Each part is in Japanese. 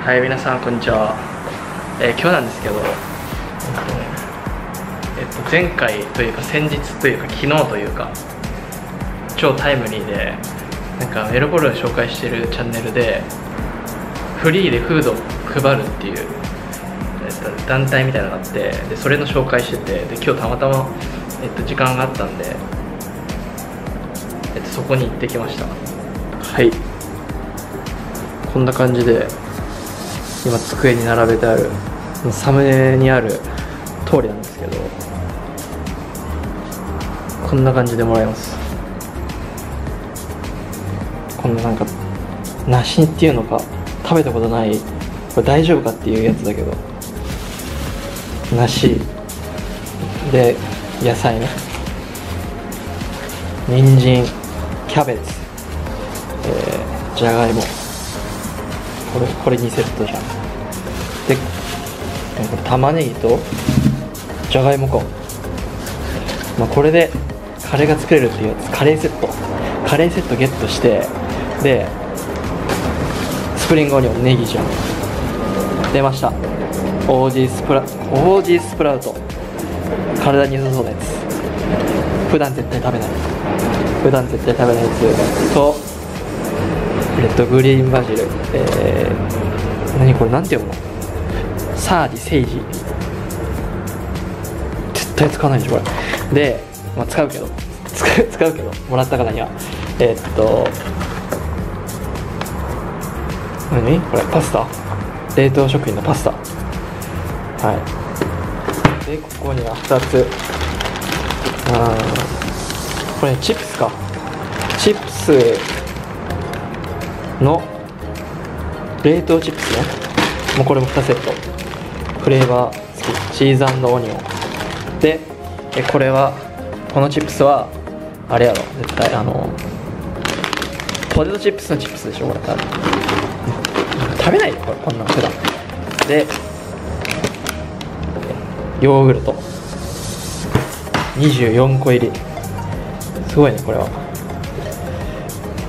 はい皆さんこんにちは、えー今日なんですけど、えっと前回というか先日というか昨日というか超タイムリーでなんかメルボルンを紹介してるチャンネルでフリーでフードを配るっていう、えっと、団体みたいなのがあってでそれの紹介しててで今日たまたま、えっと、時間があったんで、えっと、そこに行ってきました。はい。こんな感じで今机に並べてあるサムネにある通りなんですけどこんな感じでもらえます。こんななんか梨っていうのか食べたことないこれ大丈夫かっていうやつだけど梨で野菜ね。人参キャベツえーじゃがいも。これこれ2セットじゃん。でこれ玉ねぎとじゃがいもか。まあこれでカレーが作れるっていうやつカレーセット。カレーセットゲットしてで spring onion ネギじゃん。出ました。オージースプラオージースプラウト。体に良さそうなやつ。普段絶対食べない。普段絶対食べないやつ。とレッドグリーンバジル。えー、何これなんて読むの？サーディセイジ。絶対使わないでしょこれ。で、まあ、使うけど。使う 使うけど。もらったからには。えーっと何？これパスタ？冷凍食品のパスタ。はい。でここには2つ。あーこれ、チップスか。チップスの冷凍チップスね。もうこれも2セット。フレーバー付きチーズオニオン。でえこれはこのチップスはあれやろ絶対あのポテトチップスのチップスでしょこれ多分。食べないよこれこんなん普段。でヨーグルト。24個入り。すごいねこれは。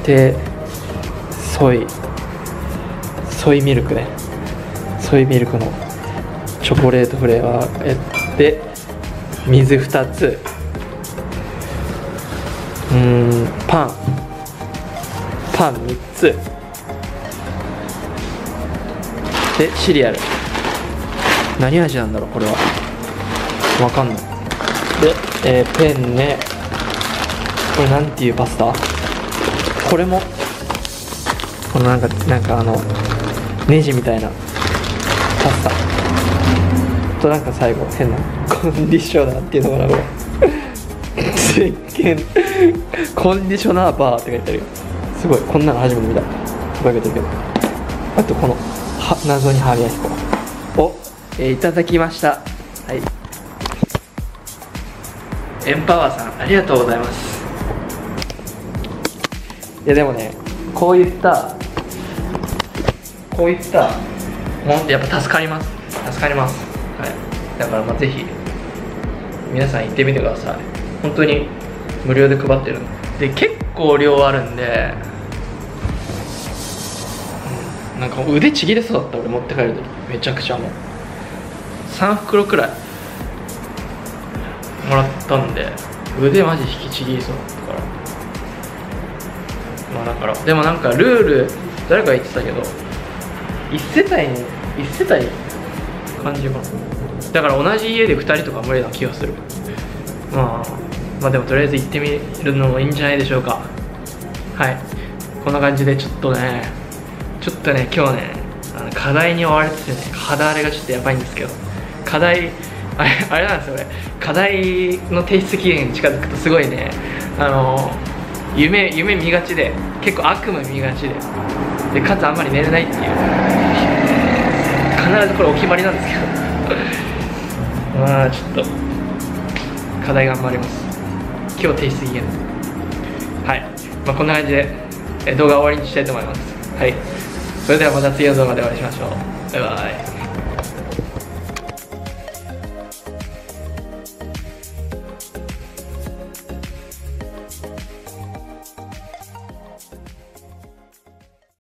でソイソイミルクね。ソイミルクのチョコレートフレーバーで水2つ。うんパン。パン3つ。でシリアル。何味なんだろうこれは。わかんない。で、えーペンネこれなんていうパスタ？これもこのなんかなんかあのネジみたいなパスタ。となんか最後変なコンディショナーっていうのかなこれ。石鹸コンディショナーバーって書いてあるよ。すごいこんなの初めて見た。ふざけてるけど。あとこのは謎に歯磨き粉。を、えーいただきました。はい。エンパワーさんありがとうございます。いやでもねこういったこういったものってやっぱ助かります。助かります。はい。だからまあぜひ皆さん行ってみてください。本当に無料で配ってるんで結構量あるんで、うんなんか腕ちぎれそうだった俺持って帰るとめちゃくちゃもう。3袋くらい。もらったんで腕マジ引きちぎりそうだったから。まあだからでもなんかルール誰か言ってたけど1世帯に1世帯感じかな。だから同じ家で2人とか無理な気がする。まあまあでもとりあえず行ってみるのもいいんじゃないでしょうか。はい。こんな感じでちょっとねちょっとね今日ねあの課題に追われててね肌荒れがちょっとやばいんですけど。課題あれあれなんですよ俺課題の提出期限に近づくとすごいねあの夢夢見がちで結構悪夢見がちで。でかつあんまり寝れないっていう。必ずこれお決まりなんですけど。まあちょっと課題頑張ります。今日提出期限。はい、まあ、こんな感じで動画終わりにしたいと思います。はい。それではまた次の動画でお会いしましょう。バイバイ。